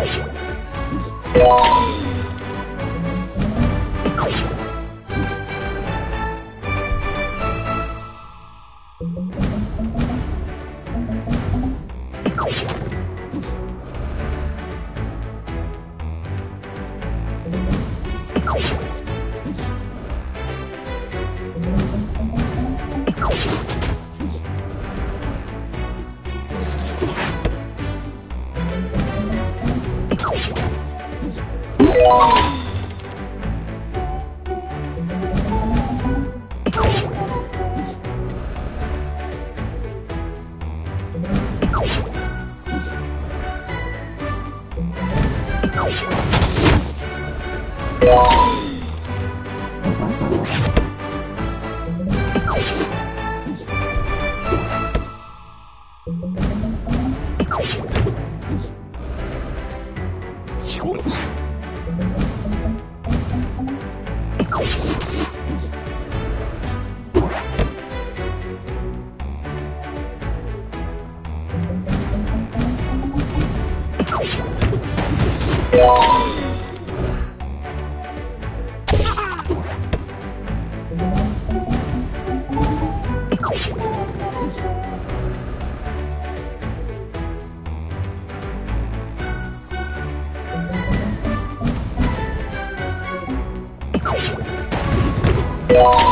you Sure. Whoa.